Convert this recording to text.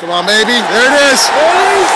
Come on, baby. There it is.